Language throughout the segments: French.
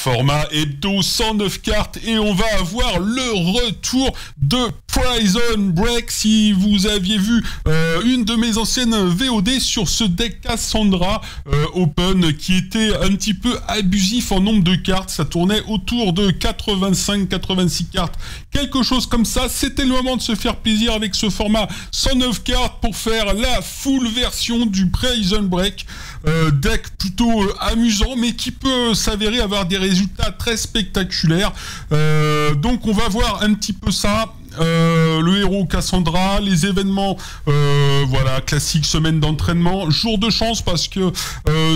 Format hebdo 109 cartes et on va avoir le retour de Prison Break. Si vous aviez vu euh, une de mes anciennes VOD sur ce deck Cassandra euh, Open qui était un petit peu abusif en nombre de cartes, ça tournait autour de 85-86 cartes, quelque chose comme ça. C'était le moment de se faire plaisir avec ce format 109 cartes pour faire la full version du Prison Break. Euh, deck plutôt amusant mais qui peut s'avérer avoir des résultats très spectaculaires. Euh, donc on va voir un petit peu ça. Euh, le héros Cassandra, les événements, euh, voilà, classique semaine d'entraînement, jour de chance parce que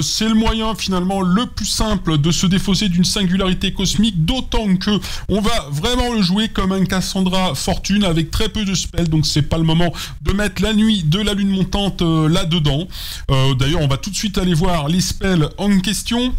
c'est le moyen finalement le plus simple de se défausser d'une singularité cosmique, d'autant que on va vraiment le jouer comme un Cassandra Fortune avec très peu de spells, donc c'est pas le moment de mettre la nuit de la lune montante là-dedans. D'ailleurs, on va tout de suite aller voir les spells en question.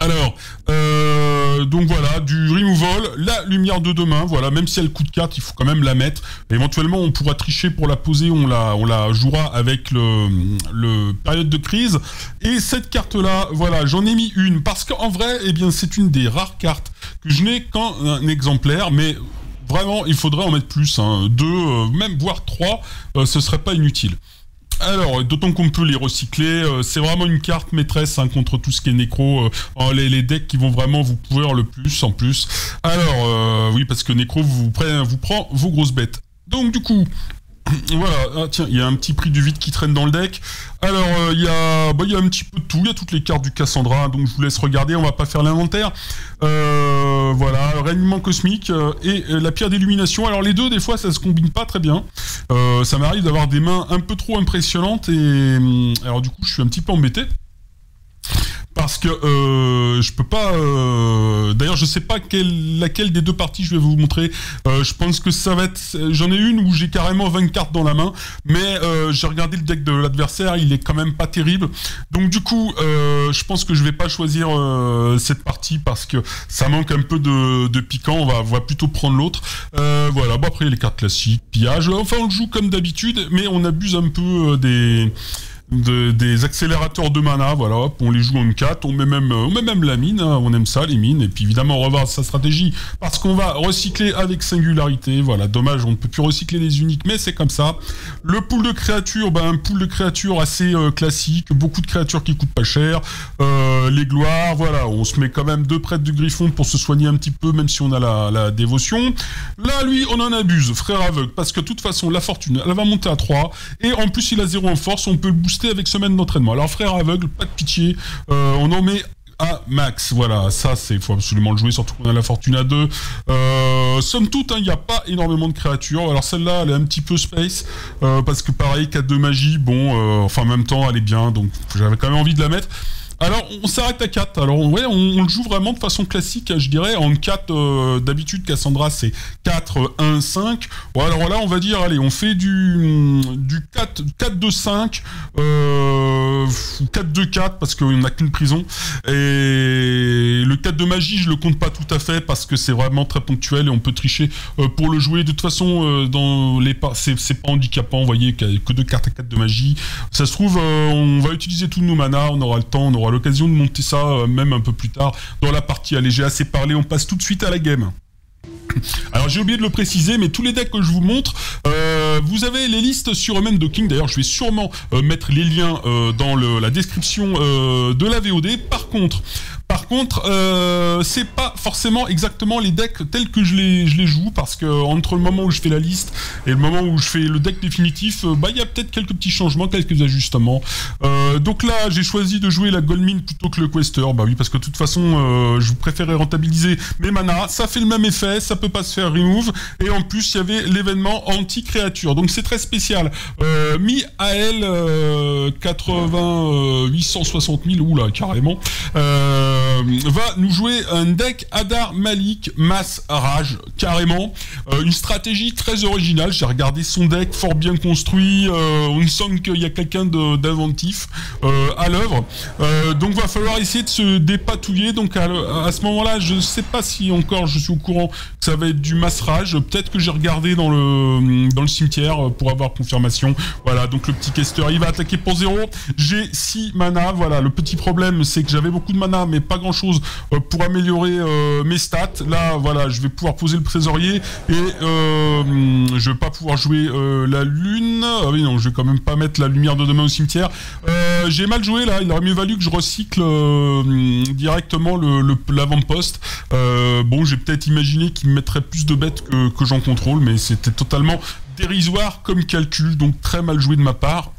Alors, euh, donc voilà, du removal, la lumière de demain, voilà, même si elle coûte 4, il faut quand même la mettre. Éventuellement, on pourra tricher pour la poser, on la, jouera avec le, le période de crise. Et cette carte-là, voilà, j'en ai mis une, parce qu'en vrai, eh bien, c'est une des rares cartes que je n'ai qu'un exemplaire, mais vraiment, il faudrait en mettre plus, hein, deux, euh, même voire trois, euh, ce serait pas inutile. Alors, d'autant qu'on peut les recycler, euh, c'est vraiment une carte maîtresse hein, contre tout ce qui est nécro. Euh, les, decks qui vont vraiment vous pouvoir le plus en plus. Alors, euh, oui, parce que nécro vous, vous prend vos grosses bêtes. Donc du coup, voilà, ah, tiens, il y a un petit prix du vide qui traîne dans le deck. Alors, euh, il y, a, bah, y a un petit peu de tout. Il y a toutes les cartes du Cassandra, donc je vous laisse regarder. On va pas faire l'inventaire. Euh, voilà, réanimement cosmique euh, et la pierre d'illumination. Alors, les deux, des fois, ça se combine pas très bien. ça m'arrive d'avoir des mains un peu trop impressionnantes et hum, alors du coup, je suis un petit peu embêté parce que euh, je peux pas. Euh, d'ailleurs, je sais pas quelle, laquelle des deux parties je vais vous montrer. Euh, je pense que ça va être. J'en ai une où j'ai carrément 20 cartes dans la main, mais j'ai regardé le deck de l'adversaire, il est quand même pas terrible. Donc du coup, je pense que je vais pas choisir cette partie parce que ça manque un peu de, piquant. On va, on va plutôt prendre l'autre. voilà. Bon après les cartes classiques, pillage. Enfin, on le joue comme d'habitude, mais on abuse un peu des des accélérateurs de mana, voilà, on les joue en 4, on met même, on met même la mine, hein, on aime ça, les mines, et puis évidemment on revoir sa stratégie, parce qu'on va recycler avec singularité, voilà, dommage, on ne peut plus recycler les uniques, mais c'est comme ça. Le pool de créatures, ben, un pool de créatures assez euh, classique, beaucoup de créatures qui coûtent pas cher, euh, les gloires, voilà, on se met quand même deux prêtres du griffon pour se soigner un petit peu, même si on a la, la dévotion. Là, lui, on en abuse, frère aveugle, parce que de toute façon, la fortune, elle va monter à 3, et en plus il a 0 en force, on peut le booster avec semaine d'entraînement. Alors frère aveugle, pas de pitié, euh, on en met à max. Voilà, ça c'est faut absolument le jouer, surtout qu'on a la fortune à 2. Euh, somme toute, hein, il n'y a pas énormément de créatures. Alors celle-là, elle est un petit peu space, euh, parce que pareil, 4 de magie, bon, enfin en même temps, elle est bien, donc j'avais quand même envie de la mettre. Alors, on s'arrête à 4. Alors, ouais, on, le joue vraiment de façon classique, je dirais. En 4, euh, d'habitude, Cassandra, c'est 4, 1, 5. Bon, alors là, on va dire, allez, on fait du, du 4, 4, 2, 5, euh, 4, 2, 4, parce qu'on n'a qu'une prison. Et le 4 de magie, je le compte pas tout à fait, parce que c'est vraiment très ponctuel et on peut tricher euh, pour le jouer. De toute façon, euh, dans les c'est pas handicapant, vous voyez, qu'il que deux cartes à 4 de magie. Ça se trouve, on va utiliser tous nos manas, on aura le temps, on aura l'occasion de monter ça euh, même un peu plus tard dans la partie. Allez, j'ai assez parlé, on passe tout de suite à la game. Alors j'ai oublié de le préciser, mais tous les decks que je vous montre, euh, vous avez les listes sur même Docking. D'ailleurs, je vais sûrement euh, mettre les liens dans la description de la VOD. Par contre, contre, euh, c'est pas forcément exactement les decks tels que je les, je les joue, parce que entre le moment où je fais la liste et le moment où je fais le deck définitif, euh, bah il y a peut-être quelques petits changements, quelques ajustements. Euh, donc là, j'ai choisi de jouer la Goldmine plutôt que le Quester, bah oui, parce que de toute façon, euh, je préférais rentabiliser mes manas. Ça fait le même effet, ça peut pas se faire remove, et en plus, il y avait l'événement anti-créature, donc c'est très spécial. Euh, mi AL 80 860 000, oula, carrément. Euh, euh, va nous jouer un deck Adar Malik Mass Rage, carrément. Euh, une stratégie très originale. J'ai regardé son deck, fort bien construit. Euh, on sent qu'il y a quelqu'un d'inventif à l'œuvre. donc va falloir essayer de se dépatouiller. Donc à, ce moment-là, je ne sais pas si encore je suis au courant que ça va être du Mass Rage. Peut-être que j'ai regardé dans le, dans le cimetière pour avoir confirmation. Voilà, donc le petit caster, il va attaquer pour 0. J'ai 6 mana. Voilà, le petit problème, c'est que j'avais beaucoup de mana, mais pas grand chose pour améliorer mes stats. Là, voilà, je vais pouvoir poser le trésorier et je vais pas pouvoir jouer la lune. Ah oui, non, je vais quand même pas mettre la lumière de demain au cimetière. J'ai mal joué là, il aurait mieux valu que je recycle directement l'avant-poste. Bon, j'ai peut-être imaginé qu'il me mettrait plus de bêtes que j'en contrôle, mais c'était totalement dérisoire comme calcul, donc très mal joué de ma part.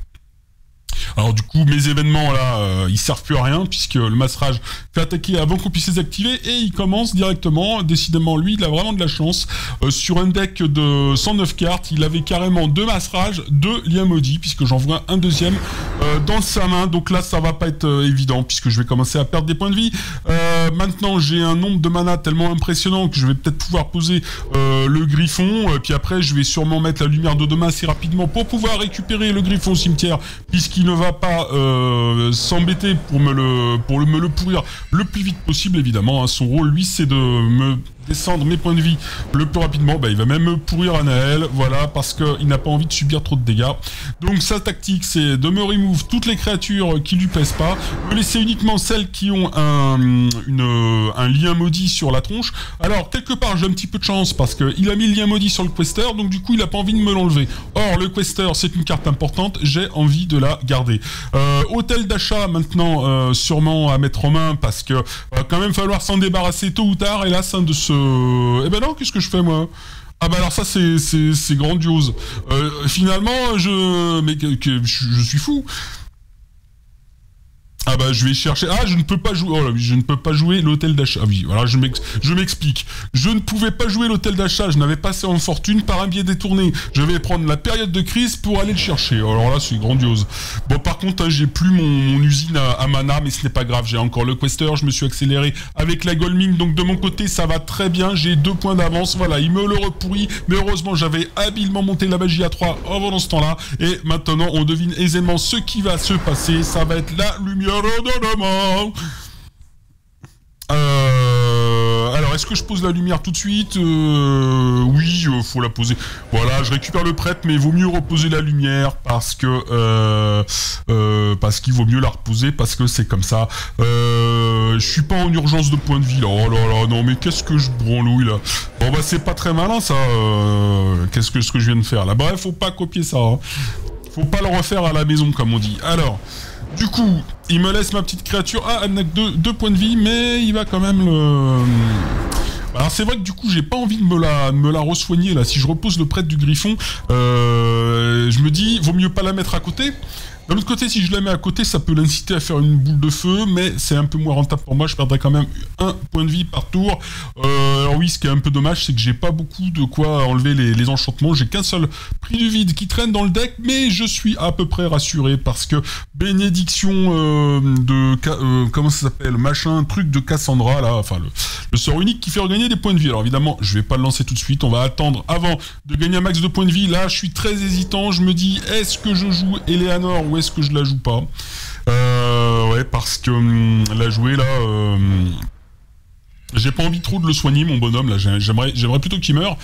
Alors du coup, mes événements là, euh, ils servent plus à rien puisque le massrage fait attaquer avant qu'on puisse les activer et il commence directement. Décidément, lui, il a vraiment de la chance. Euh, sur un deck de 109 cartes, il avait carrément deux massrages, deux liens maudits puisque j'en vois un deuxième euh, dans sa main. Donc là, ça va pas être évident puisque je vais commencer à perdre des points de vie. maintenant, j'ai un nombre de mana tellement impressionnant que je vais peut-être pouvoir poser le griffon. puis après, je vais sûrement mettre la lumière de demain assez rapidement pour pouvoir récupérer le griffon au cimetière puisqu'il ne va pas euh, s'embêter pour me le pour me le pourrir le plus vite possible évidemment. Hein. Son rôle lui c'est de me descendre mes points de vie le plus rapidement, bah, il va même pourrir Anaël, voilà, parce qu'il n'a pas envie de subir trop de dégâts. Donc sa tactique, c'est de me remove toutes les créatures qui lui plaisent pas, me laisser uniquement celles qui ont un, lien maudit sur la tronche. Alors, quelque part, j'ai un petit peu de chance, parce qu'il a mis le lien maudit sur le quester, donc du coup, il n'a pas envie de me l'enlever. Or, le quester, c'est une carte importante, j'ai envie de la garder. Euh, hôtel d'achat, maintenant, euh, sûrement à mettre en main, parce que va quand même falloir s'en débarrasser tôt ou tard, hélas, hein, de ce eh ben non, qu'est-ce que je fais moi? Ah bah alors ça c'est grandiose. Euh, finalement je mais je suis fou. Ah bah je vais chercher. Ah je ne peux pas jouer. Oh je ne peux pas jouer l'hôtel d'achat. Ah oui, voilà, je m'explique. Je ne pouvais pas jouer l'hôtel d'achat. Je n'avais pas assez en fortune par un biais détourné. Je vais prendre la période de crise pour aller le chercher. Alors là c'est grandiose. Bon par contre hein, j'ai plus mon, usine à, mana, mais ce n'est pas grave. J'ai encore le quester. Je me suis accéléré avec la gold Donc de mon côté ça va très bien. J'ai deux points d'avance. Voilà, il me le repourrit. Mais heureusement j'avais habilement monté la magie à 3 avant ce temps-là. Et maintenant on devine aisément ce qui va se passer. Ça va être la lumière euh, alors, est-ce que je pose la lumière tout de suite? Euh, Oui, il faut la poser. Voilà, je récupère le prêtre, mais il vaut mieux reposer la lumière parce que euh, parce qu'il vaut mieux la reposer parce que c'est comme ça. je suis pas en urgence de point de vie là. Oh là là, non mais qu'est-ce que je branlouille là Bon bah c'est pas très malin ça. qu'est-ce que ce que je viens de faire là Bref, faut pas copier ça. Hein. Faut pas le refaire à la maison comme on dit. Alors. Du coup, il me laisse ma petite créature. Ah, elle n'a que deux, points de vie, mais il va quand même le... Alors c'est vrai que du coup j'ai pas envie de me la, la re-soigner là. Si je repose le prêtre du griffon, euh, je me dis vaut mieux pas la mettre à côté. D'un autre côté, si je la mets à côté, ça peut l'inciter à faire une boule de feu, mais c'est un peu moins rentable pour moi. Je perdrais quand même un point de vie par tour. Euh, alors oui, ce qui est un peu dommage, c'est que j'ai pas beaucoup de quoi enlever les, enchantements. J'ai qu'un seul prix du vide qui traîne dans le deck, mais je suis à peu près rassuré parce que bénédiction euh, de euh, comment ça s'appelle, machin, truc de Cassandra là, enfin le, sort unique qui fait regagner des points de vie. Alors évidemment, je vais pas le lancer tout de suite. On va attendre avant de gagner un max de points de vie. Là, je suis très hésitant. Je me dis, est-ce que je joue Eleanor ou est-ce que je la joue pas euh, Ouais, parce que hum, la jouer là. Euh, j'ai pas envie trop de le soigner, mon bonhomme, là. J'aimerais, plutôt qu'il meure.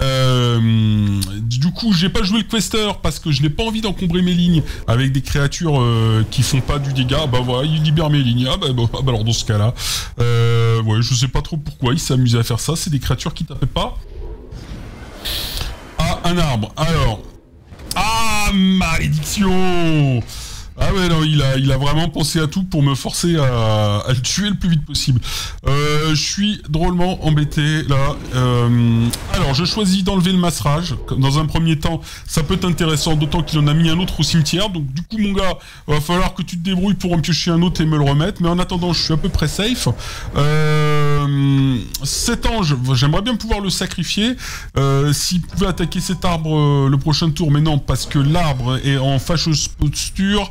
Euh, du coup, j'ai pas joué le quester parce que je n'ai pas envie d'encombrer mes lignes avec des créatures qui font pas du dégât. Bah voilà, il libère mes lignes. Ah bah, bah, bah alors dans ce cas-là, ouais, je sais pas trop pourquoi il s'est à faire ça. C'est des créatures qui tapaient pas. Ah, un arbre. Alors, ah, malédiction ah ouais, non, il a, il a vraiment pensé à tout pour me forcer à, le tuer le plus vite possible. Euh, je suis drôlement embêté, là. Euh, alors, je choisis d'enlever le masserage. Dans un premier temps, ça peut être intéressant, d'autant qu'il en a mis un autre au cimetière. Donc, du coup, mon gars, va falloir que tu te débrouilles pour en piocher un autre et me le remettre. Mais en attendant, je suis à peu près safe. Euh, cet ange, j'aimerais bien pouvoir le sacrifier. Euh, S'il pouvait attaquer cet arbre le prochain tour, mais non, parce que l'arbre est en fâcheuse posture.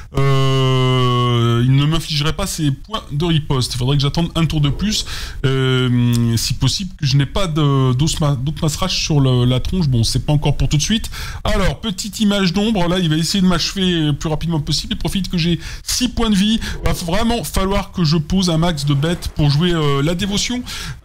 Euh, il ne m'infligerait pas ses points de riposte. Il faudrait que j'attende un tour de plus. Euh, si possible, que je n'ai pas d'autres sur la tronche. Bon, c'est pas encore pour tout de suite. Alors, petite image d'ombre. Là, il va essayer de m'achever le plus rapidement possible. Il profite que j'ai 6 points de vie. Va vraiment falloir que je pose un max de bêtes pour jouer euh, la dévotion.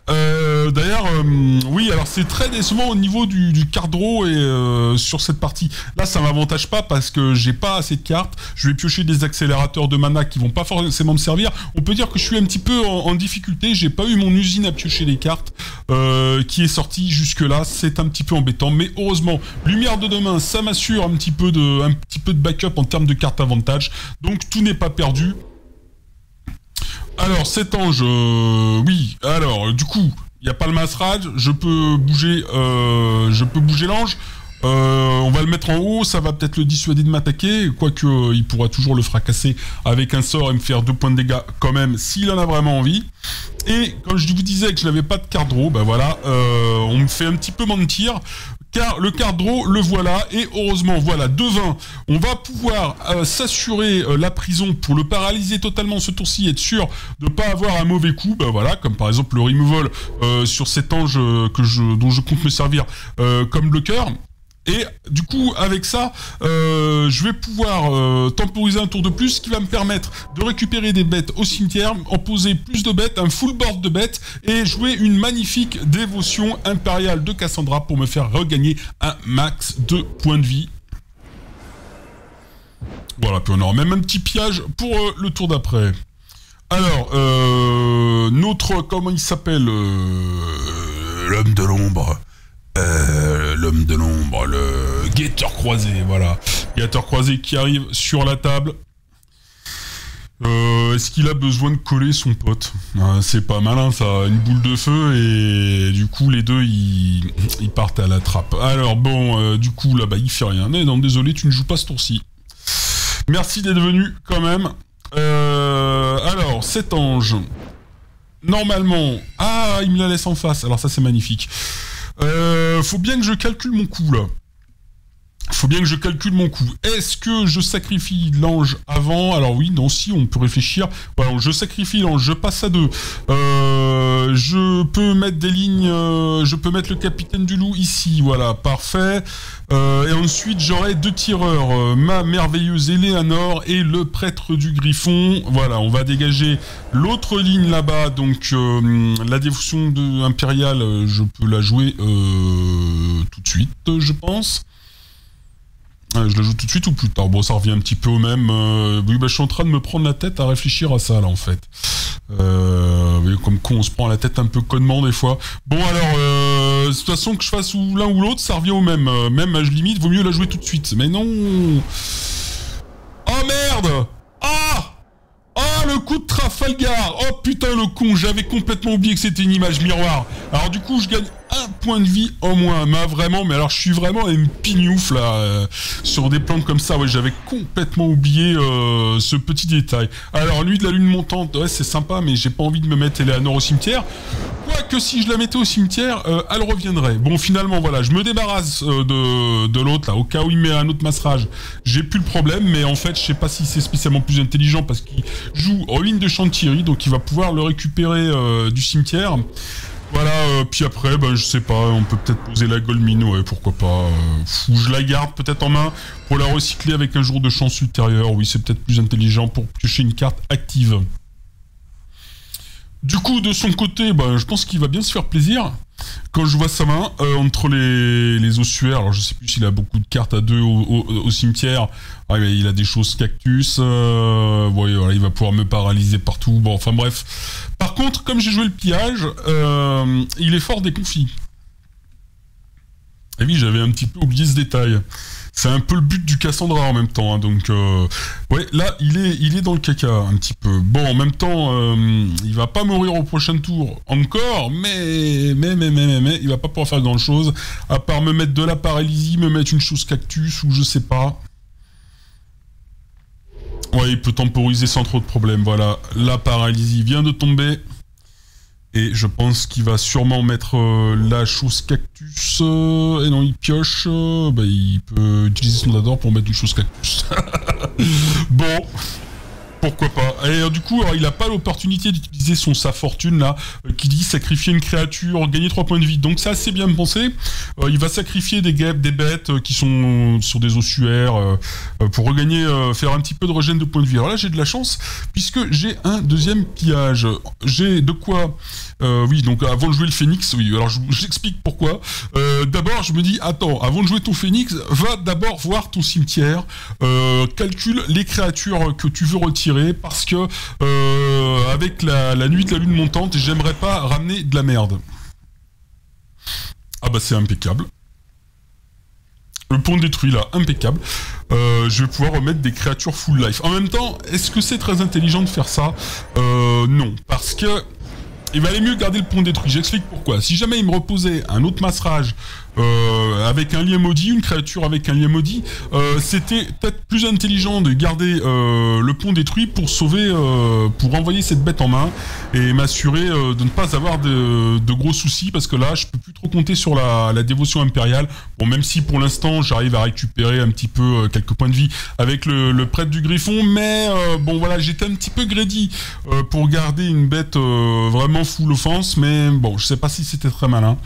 Euh, d'ailleurs, euh, oui, alors c'est très décevant au niveau du, du card draw et euh, sur cette partie. Là, ça m'avantage pas parce que j'ai pas assez de cartes. Je vais piocher des accélérateurs de mana qui vont pas forcément me servir. On peut dire que je suis un petit peu en, difficulté. J'ai pas eu mon usine à piocher les cartes qui est sortie jusque là. C'est un petit peu embêtant, mais heureusement, lumière de demain, ça m'assure un petit peu de un petit peu de backup en termes de cartes avantage. Donc tout n'est pas perdu. Alors, cet ange, euh, oui. Alors, du coup, il n'y a pas le masrage. Je peux bouger, euh, je peux bouger l'ange. Euh, on va le mettre en haut, ça va peut-être le dissuader de m'attaquer, quoique il pourra toujours le fracasser avec un sort et me faire deux points de dégâts quand même, s'il en a vraiment envie. Et comme je vous disais que je n'avais pas de carte draw, ben voilà, on me fait un petit peu mentir car le draw, le voilà, et heureusement, voilà, devant, on va pouvoir euh, s'assurer euh, la prison pour le paralyser totalement ce tour-ci, être sûr de ne pas avoir un mauvais coup, ben voilà, comme par exemple le removal euh, sur cet ange que je, dont je compte me servir comme bloqueur. Et du coup, avec ça, euh, je vais pouvoir euh, temporiser un tour de plus, ce qui va me permettre de récupérer des bêtes au cimetière, en poser plus de bêtes, un full board de bêtes, et jouer une magnifique dévotion impériale de Cassandra pour me faire regagner un max de points de vie. Voilà, puis on aura même un petit piège pour euh, le tour d'après. Alors, notre, comment il s'appelle L'homme de l'ombre. Euh, l'homme de l'ombre, le guetteur croisé, voilà. Guetteur croisé qui arrive sur la table. Euh, est-ce qu'il a besoin de coller son pote? Ah, C'est pas malin ça, une boule de feu et du coup les deux ils, partent à la trappe. Alors bon, euh, du coup là-bas il fait rien. Mais non, désolé, tu ne joues pas ce tour-ci. Merci d'être venu quand même. alors, cet ange, normalement... Ah, il me la laisse en face, alors ça c'est magnifique. Faut bien que je calcule mon coût là. Faut bien que je calcule mon coût. Est-ce que je sacrifie l'ange avant? Alors oui, non, si, on peut réfléchir. Voilà, je sacrifie l'ange, je passe à deux. Euh, je peux mettre des lignes, euh, je peux mettre le capitaine du loup ici, voilà, parfait. Euh, et ensuite, j'aurai deux tireurs, ma merveilleuse Eleanor et le prêtre du griffon. Voilà, on va dégager l'autre ligne là-bas, donc la dévotion de impériale, je peux la jouer tout de suite, je pense je la joue tout de suite ou plus tard? Bon, ça revient un petit peu au même. Euh, oui, bah, je suis en train de me prendre la tête à réfléchir à ça, là, en fait. Euh, comme con, on se prend la tête un peu connement des fois. Bon, alors, euh, de toute façon, que je fasse l'un ou l'autre, ça revient au même. Même à limite, vaut mieux la jouer tout de suite. Mais non Oh merde Ah Oh, le coup de Trafalgar Oh putain, le con, j'avais complètement oublié que c'était une image miroir. Alors du coup, je gagne un point de vie en moins. Mais vraiment, mais alors je suis vraiment une pignouf là. Euh, sur des plans comme ça, ouais, j'avais complètement oublié euh, ce petit détail. Alors lui de la lune montante, ouais, c'est sympa, mais j'ai pas envie de me mettre Eleanor au cimetière. Quoique si je la mettais au cimetière, euh, elle reviendrait. Bon, finalement, voilà, je me débarrasse de, de l'autre là, au cas où il met un autre masserage. J'ai plus le problème, mais en fait, je sais pas si c'est spécialement plus intelligent parce qu'il joue en ligne de chantilly, donc il va pouvoir le récupérer du cimetière. Voilà, euh, puis après, bah, je sais pas, on peut peut-être poser la gold mine, ouais, pourquoi pas. Euh, je la garde peut-être en main pour la recycler avec un jour de chance ultérieur. Oui, c'est peut-être plus intelligent pour piocher une carte active. Du coup, de son côté, bah, je pense qu'il va bien se faire plaisir. Quand je vois sa main euh, entre les, ossuaires, alors je sais plus s'il a beaucoup de cartes à deux au, cimetière. Ah, il a des choses cactus. Euh, il va pouvoir me paralyser partout. Bon, enfin bref. Par contre, comme j'ai joué le pillage, euh, il est fort déconfit. Et oui, j'avais un petit peu oublié ce détail c'est un peu le but du Cassandra en même temps. Hein, donc, euh, ouais, là, il est, il est dans le caca un petit peu. Bon, en même temps, euh, il va pas mourir au prochain tour encore, mais, mais, mais, mais, mais, il va pas pouvoir faire grand chose à part me mettre de la paralysie, me mettre une chose cactus ou je sais pas. Ouais, il peut temporiser sans trop de problèmes. Voilà, la paralysie vient de tomber. Et je pense qu'il va sûrement mettre euh, la chose cactus. Euh, et non, il pioche. Euh, bah, il peut utiliser son adore pour mettre une chose cactus. bon. Pourquoi pas Et du coup, il n'a pas l'opportunité d'utiliser son sa fortune là, qui dit sacrifier une créature, gagner 3 points de vie. Donc c'est assez bien pensé. il va sacrifier des guêpes, des bêtes qui sont sur des ossuaires pour regagner, faire un petit peu de régène de points de vie. Alors là, j'ai de la chance puisque j'ai un deuxième pillage. J'ai de quoi Euh, oui, donc avant de jouer le Phoenix, oui, alors j'explique pourquoi. Euh, d'abord, je me dis, attends, avant de jouer ton Phoenix, va d'abord voir ton cimetière, euh, calcule les créatures que tu veux retirer, parce que avec la, nuit de la lune montante, j'aimerais pas ramener de la merde. Ah bah c'est impeccable. Le pont détruit là, impeccable. Euh, je vais pouvoir remettre des créatures full life. En même temps, est-ce que c'est très intelligent de faire ça? Euh, Non, parce que il valait mieux garder le pont détruit. J'explique pourquoi. Si jamais il me reposait un autre massage euh, avec un lien maudit, une créature avec un lien maudit, euh, c'était peut-être plus intelligent de garder euh, le pont détruit pour sauver, pour envoyer cette bête en main et m'assurer de ne pas avoir de, gros soucis parce que là, je peux plus trop compter sur la, dévotion impériale. Bon, même si pour l'instant, j'arrive à récupérer un petit peu quelques points de vie avec le, prêtre du griffon, mais bon voilà, j'étais un petit peu greedy pour garder une bête vraiment full offense, mais bon, je sais pas si c'était très malin.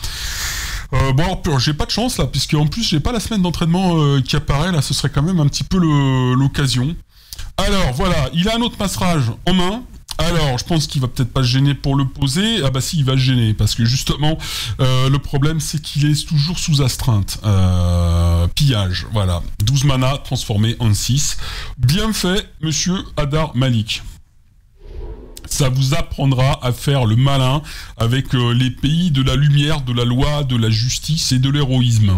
Euh, bon, j'ai pas de chance là, puisque en plus j'ai pas la semaine d'entraînement euh, qui apparaît là, ce serait quand même un petit peu l'occasion. Alors voilà, il a un autre passage en main. Alors, je pense qu'il va peut-être pas se gêner pour le poser. Ah bah si, il va se gêner, parce que justement, euh, le problème c'est qu'il est toujours sous astreinte. pillage, voilà. 12 mana transformé en 6. Bien fait, monsieur Adar Malik ça vous apprendra à faire le malin avec euh, les pays de la lumière, de la loi, de la justice et de l'héroïsme.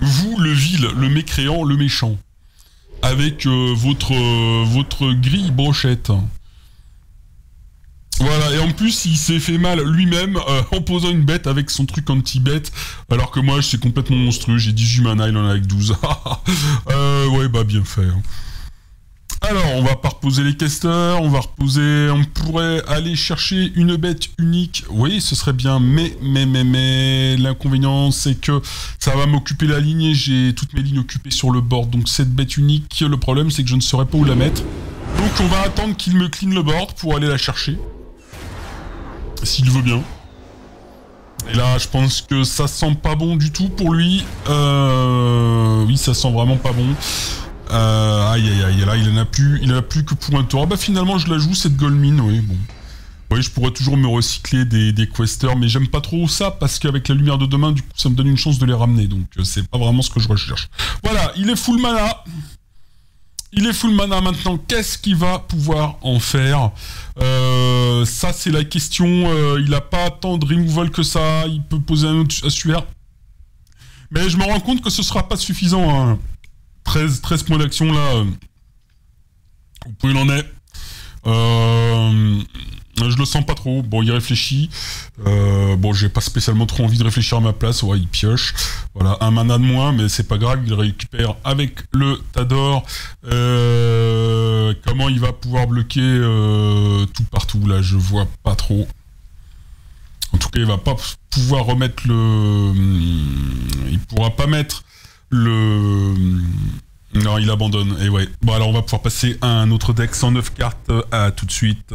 Vous, le vil, le mécréant, le méchant. Avec euh, votre, euh, votre grille brochette. Voilà, et en plus, il s'est fait mal lui-même en posant une bête avec son truc anti-bête, alors que moi, suis complètement monstrueux, j'ai 18 mana, il en a avec 12. ouais, bah bien fait. Alors, on va pas reposer les casters, on va reposer, on pourrait aller chercher une bête unique. Oui, ce serait bien, mais, mais, mais, mais, l'inconvénient, c'est que ça va m'occuper la ligne et j'ai toutes mes lignes occupées sur le board. Donc, cette bête unique, le problème, c'est que je ne saurais pas où la mettre. Donc, on va attendre qu'il me clean le board pour aller la chercher. S'il veut bien. Et là, je pense que ça sent pas bon du tout pour lui. Euh... Oui, ça sent vraiment pas bon. Euh, aïe aïe aïe, là il en a plus, il en a plus que pour un tour. Ah bah finalement je la joue cette Goldmine, oui bon. Oui, je pourrais toujours me recycler des, des questers, mais j'aime pas trop ça parce qu'avec la lumière de demain, du coup, ça me donne une chance de les ramener. Donc, euh, c'est pas vraiment ce que je recherche. Voilà, il est full mana. Il est full mana maintenant. Qu'est-ce qu'il va pouvoir en faire? Euh, Ça, c'est la question. Euh, il a pas tant de removal que ça. Il peut poser un autre assuaire. Mais je me rends compte que ce sera pas suffisant. Hein. 13, 13 points d'action là. Euh, vous pouvez l'en est. Euh, je le sens pas trop. Bon, il réfléchit. Euh, bon, j'ai pas spécialement trop envie de réfléchir à ma place. Ouais, il pioche. Voilà, un mana de moins, mais c'est pas grave. Il récupère avec le Tador. Comment il va pouvoir bloquer tout partout là? Je vois pas trop. En tout cas, il va pas pouvoir remettre le. Il pourra pas mettre le... Non, il abandonne. Et ouais. Bon, alors on va pouvoir passer à un autre deck 109 cartes. À tout de suite.